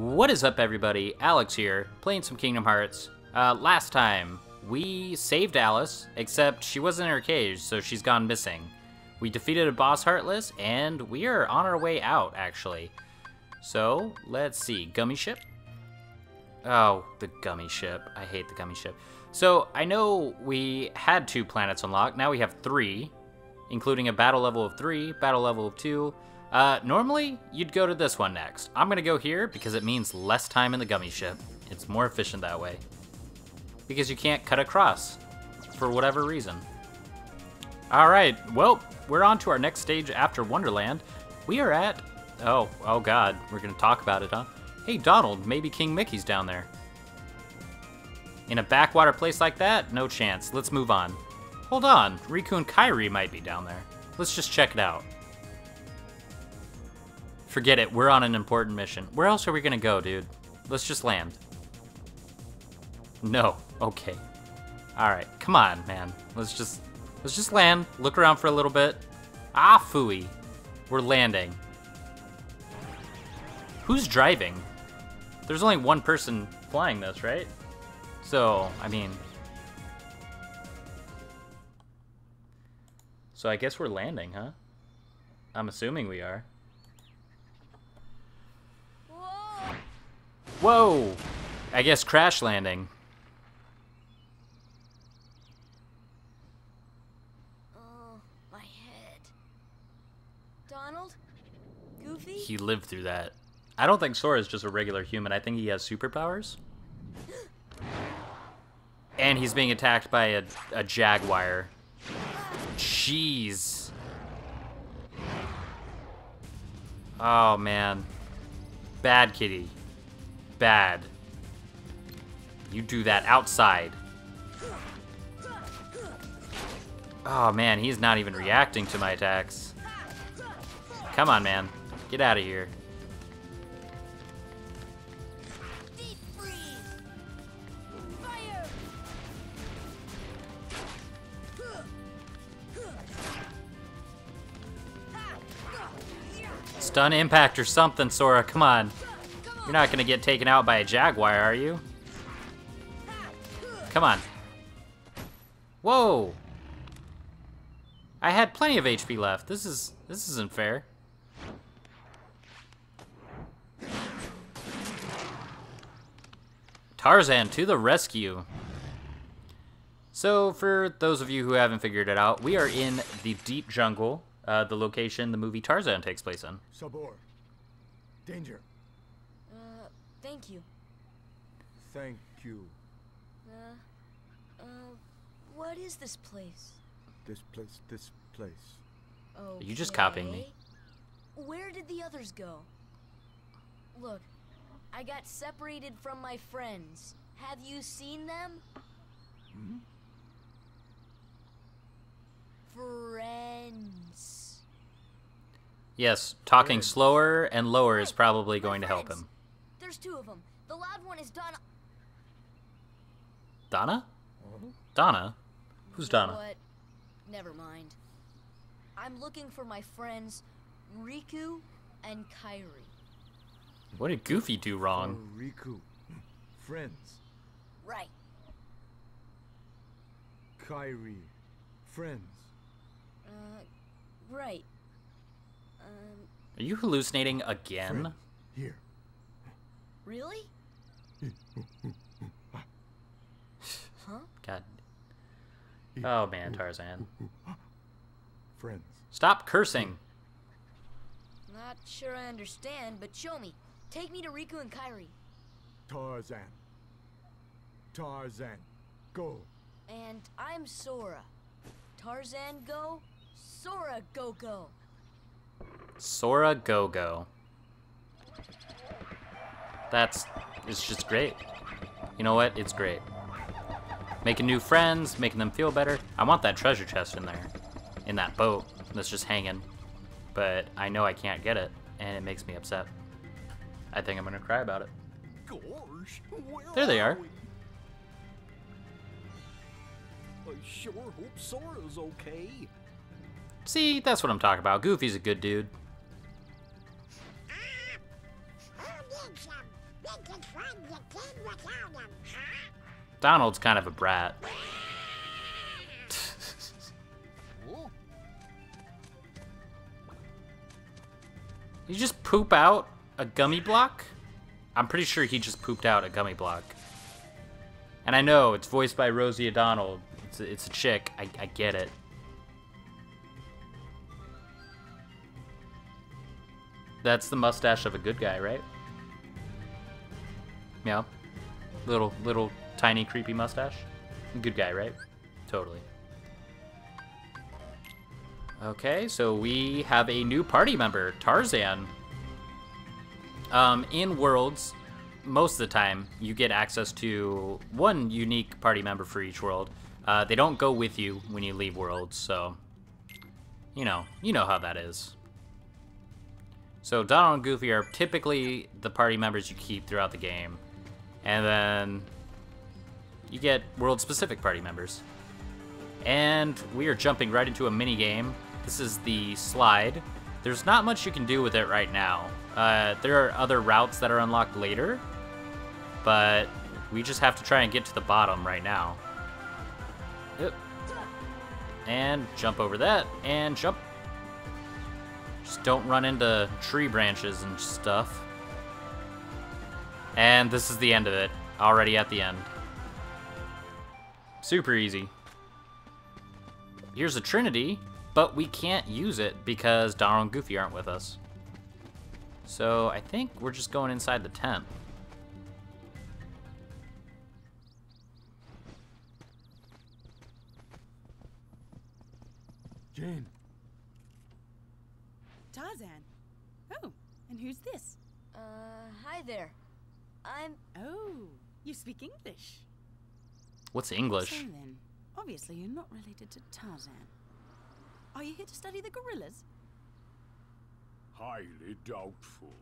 What is up, everybody? Alex here, playing some Kingdom Hearts. Uh, last time, we saved Alice, except she wasn't in her cage, so she's gone missing. We defeated a boss Heartless, and we are on our way out, actually. So, let's see. Gummy ship? Oh, the gummy ship. I hate the gummy ship. So, I know we had two planets unlocked. Now we have three, including a battle level of three, battle level of two. Uh, normally, you'd go to this one next. I'm gonna go here because it means less time in the gummy ship. It's more efficient that way. Because you can't cut across, for whatever reason. Alright, well, we're on to our next stage after Wonderland. We are at... Oh, oh god, we're gonna talk about it, huh? Hey, Donald, maybe King Mickey's down there. In a backwater place like that? No chance. Let's move on. Hold on, Riku and Kairi might be down there. Let's just check it out. Forget it, we're on an important mission. Where else are we gonna go, dude? Let's just land. No, okay. Alright, come on, man. Let's just, let's just land, look around for a little bit. Ah, fooey. We're landing. Who's driving? There's only one person flying this, right? So, I mean... So I guess we're landing, huh? I'm assuming we are. Whoa! I guess crash landing. Oh, my head. Donald? Goofy? He lived through that. I don't think Sora is just a regular human. I think he has superpowers. And he's being attacked by a, a jaguar. Jeez. Oh, man. Bad kitty. Bad. You do that outside. Oh, man, he's not even reacting to my attacks. Come on, man. Get out of here. Stun impact or something, Sora. Come on. You're not gonna get taken out by a jaguar, are you? Come on. Whoa! I had plenty of HP left. This is this isn't fair. Tarzan to the rescue. So, for those of you who haven't figured it out, we are in the deep jungle, uh, the location the movie Tarzan takes place in. Sabor. Danger. Thank you. Thank you. Uh, uh, what is this place? This place, this place. Oh. you just copying me? Where did the others go? Look, I got separated from my friends. Have you seen them? Hmm? Friends. Yes, talking Friends. slower and lower is probably my going to help him. There's two of them. The loud one is Donna. Donna? Huh? Donna? Who's Donna? What? Never mind. I'm looking for my friends Riku and Kairi. What did Goofy do wrong? Oh, Riku. Friends. Right. Kairi. Friends. Uh, right. Um, Are you hallucinating again? Friend. Here. Really? huh? God. Oh man, Tarzan. Friends. Stop cursing. Not sure I understand, but show me. Take me to Riku and Kairi. Tarzan. Tarzan. Go. And I'm Sora. Tarzan go, Sora go go. Sora Go Go. That's. It's just great. You know what? It's great. Making new friends, making them feel better. I want that treasure chest in there. In that boat that's just hanging. But I know I can't get it, and it makes me upset. I think I'm gonna cry about it. Gosh, There they are. I sure hope Sora's okay. See, that's what I'm talking about. Goofy's a good dude. Donald's kind of a brat. You just poop out a gummy block? I'm pretty sure he just pooped out a gummy block. And I know it's voiced by Rosie O'Donnell. It's a, it's a chick. I, I get it. That's the mustache of a good guy, right? Yeah. Little, little, tiny, creepy mustache. Good guy, right? Totally. Okay, so we have a new party member, Tarzan. Um, in Worlds, most of the time, you get access to one unique party member for each world. Uh, they don't go with you when you leave Worlds, so you know, you know how that is. So Donald and Goofy are typically the party members you keep throughout the game, and then you get world-specific party members. And we are jumping right into a mini game. This is the slide. There's not much you can do with it right now. Uh, there are other routes that are unlocked later, but we just have to try and get to the bottom right now. Yep. And jump over that, and jump. Just don't run into tree branches and stuff. And this is the end of it. Already at the end. Super easy. Here's a Trinity, but we can't use it because Donald and Goofy aren't with us. So I think we're just going inside the tent. Jane, Tarzan. Oh, and who's this? Uh, hi there. I'm. Oh, you speak English. What's English? So then, obviously you're not related to Tarzan. Are you here to study the gorillas? Highly doubtful.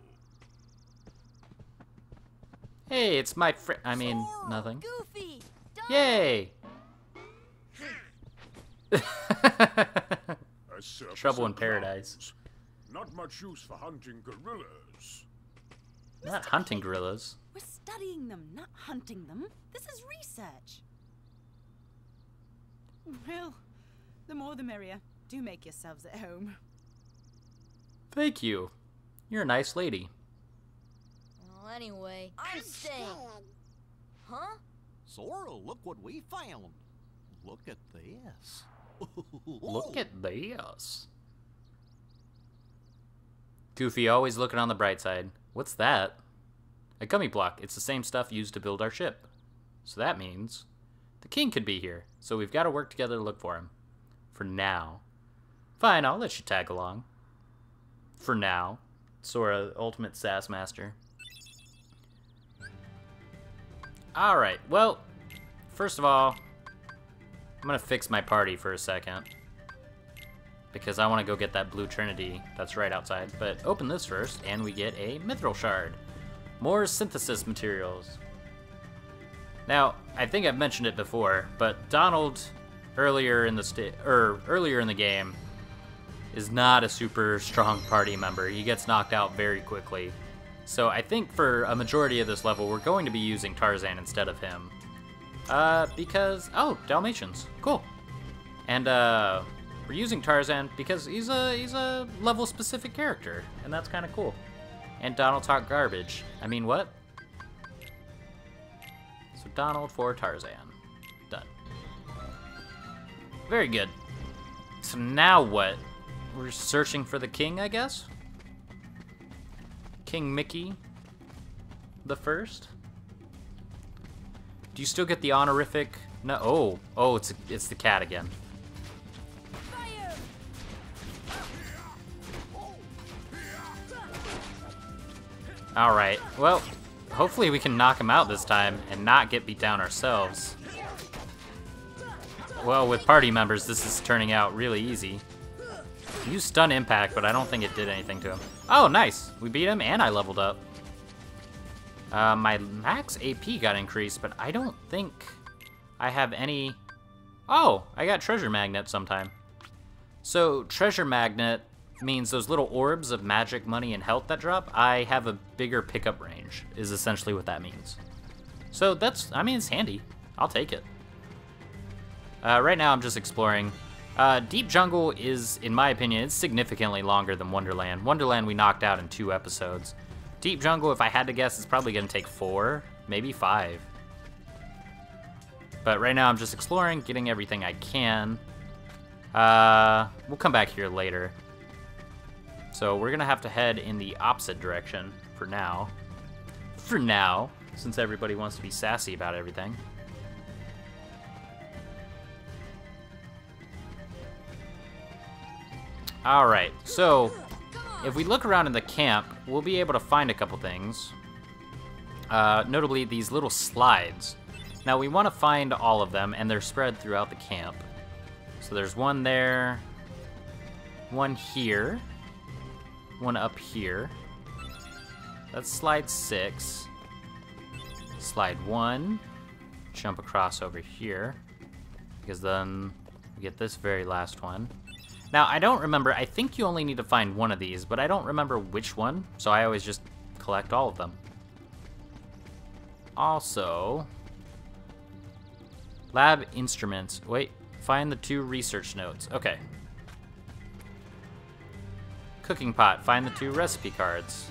Hey, it's my friend. I mean, Zorro, nothing. Goofy! Yay! Trouble in paradise. Not much use for hunting gorillas. Not hunting gorillas. We're studying them, not hunting them. This is research. Well, the more the merrier. Do make yourselves at home. Thank you. You're a nice lady. Well, anyway, I'm staying. Huh? Sora, look what we found. Look at this. Look at this. Goofy always looking on the bright side. What's that? A gummy block. It's the same stuff used to build our ship. So that means the king could be here. So we've got to work together to look for him. For now. Fine, I'll let you tag along. For now. Sora, ultimate sass master. Alright, well, first of all, I'm gonna fix my party for a second. Because I want to go get that blue trinity that's right outside. But open this first, and we get a mithril shard. More synthesis materials. Now, I think I've mentioned it before, but Donald earlier in the sta- or earlier in the game is not a super strong party member. He gets knocked out very quickly. So I think for a majority of this level, we're going to be using Tarzan instead of him. Uh, because, oh, Dalmatians, cool. And, uh, we're using Tarzan because he's a, he's a level-specific character, and that's kind of cool. And Donald talk garbage. I mean, what? So Donald for Tarzan. Done. Very good. So now what? We're searching for the king, I guess? King Mickey the first? Do you still get the honorific? No. Oh, oh, it's it's the cat again. All right. Well, hopefully we can knock him out this time and not get beat down ourselves. Well, with party members, this is turning out really easy. Use stun impact, but I don't think it did anything to him. Oh, nice. We beat him and I leveled up. Uh, my max AP got increased, but I don't think I have any... Oh, I got Treasure Magnet sometime. So, Treasure Magnet means those little orbs of magic, money, and health that drop, I have a bigger pickup range, is essentially what that means. So that's, I mean, it's handy. I'll take it. Uh, right now, I'm just exploring. Uh, Deep Jungle is, in my opinion, it's significantly longer than Wonderland. Wonderland we knocked out in two episodes. Deep Jungle, if I had to guess, is probably going to take four, maybe five. But right now, I'm just exploring, getting everything I can. Uh, we'll come back here later. So we're gonna have to head in the opposite direction for now. For now, since everybody wants to be sassy about everything. Alright, so if we look around in the camp, we'll be able to find a couple things. Uh, notably, these little slides. Now, we want to find all of them, and they're spread throughout the camp. So there's one there, one here, one up here. That's slide six. Slide one, jump across over here, because then we get this very last one. Now, I don't remember, I think you only need to find one of these, but I don't remember which one, so I always just collect all of them. Also, lab instruments. Wait, find the two research notes. Okay. Cooking pot, find the two recipe cards.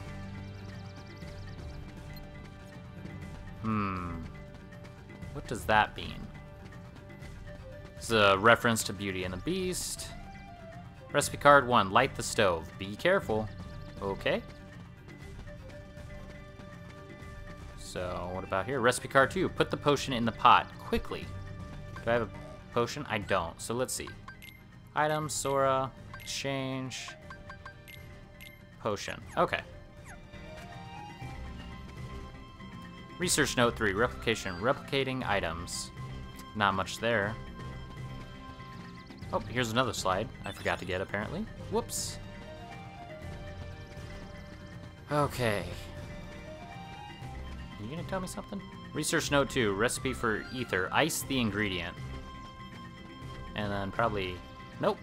Hmm. What does that mean? It's a reference to Beauty and the Beast. Recipe card one, light the stove. Be careful. Okay. So, what about here? Recipe card two, put the potion in the pot, quickly. Do I have a potion? I don't, so let's see. Item, Sora, exchange, potion. Okay. Research note three, replication, replicating items. Not much there. Oh, here's another slide I forgot to get, apparently. Whoops. Okay. Are you gonna tell me something? Research note 2, recipe for ether. Ice the ingredient. And then probably... Nope.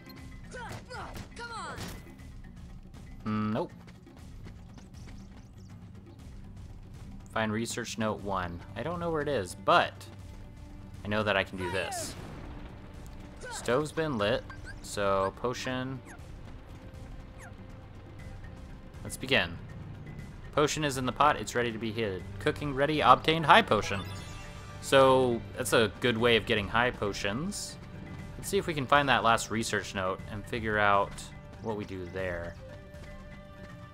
Mm, nope. Find research note 1. I don't know where it is, but... I know that I can do this. Stove's been lit, so potion. Let's begin. Potion is in the pot, it's ready to be hid. Cooking ready, obtained high potion. So that's a good way of getting high potions. Let's see if we can find that last research note and figure out what we do there.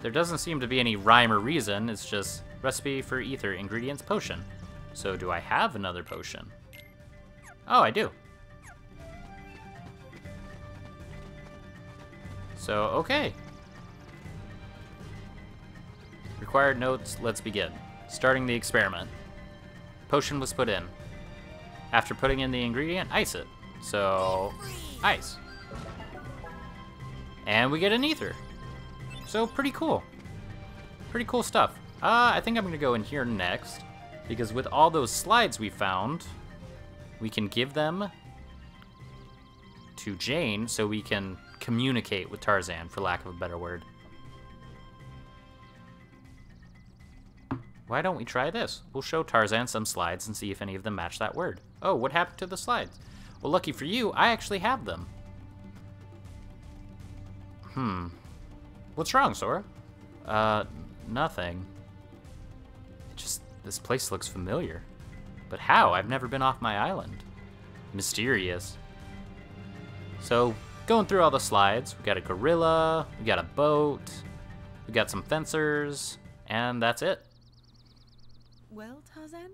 There doesn't seem to be any rhyme or reason, it's just recipe for ether, ingredients, potion. So do I have another potion? Oh, I do. So, okay. Required notes, let's begin. Starting the experiment. Potion was put in. After putting in the ingredient, ice it. So, ice. And we get an ether. So, pretty cool. Pretty cool stuff. Uh, I think I'm gonna go in here next. Because with all those slides we found, we can give them to Jane so we can communicate with Tarzan, for lack of a better word. Why don't we try this? We'll show Tarzan some slides and see if any of them match that word. Oh, what happened to the slides? Well, lucky for you, I actually have them. Hmm. What's wrong, Sora? Uh, nothing. Just, this place looks familiar. But how? I've never been off my island. Mysterious. So, going through all the slides, we got a gorilla, we got a boat, we got some fencers, and that's it. Well, Tarzan?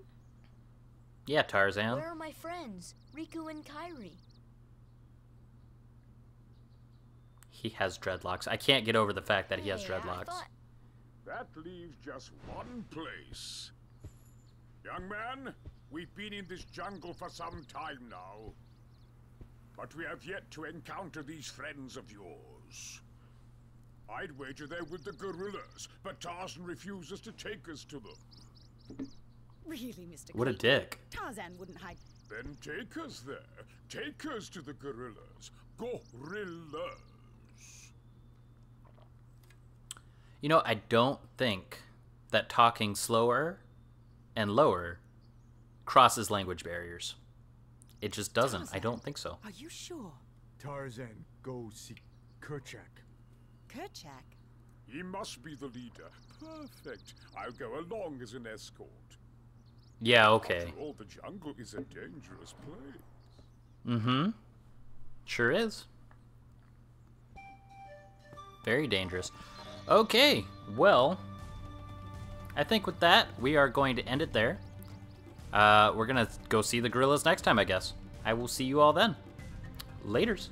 Yeah, Tarzan. Where are my friends, Riku and Kairi? He has dreadlocks. I can't get over the fact that he has dreadlocks. That leaves just one place. Young man, we've been in this jungle for some time now. But we have yet to encounter these friends of yours. I'd wager they're with the gorillas, but Tarzan refuses to take us to them. Really, Mr. What a dick. Tarzan wouldn't hide. Then take us there. Take us to the gorillas. Gorillas. You know, I don't think that talking slower and lower crosses language barriers. It just doesn't. I don't think so. Are you sure? Tarzan, go see Kerchak. Kerchak? He must be the leader. Perfect. I'll go along as an escort. Yeah, okay. After all, the jungle is a dangerous place. Mm-hmm. Sure is. Very dangerous. Okay, well, I think with that, we are going to end it there. Uh, we're gonna go see the gorillas next time, I guess. I will see you all then. Laters.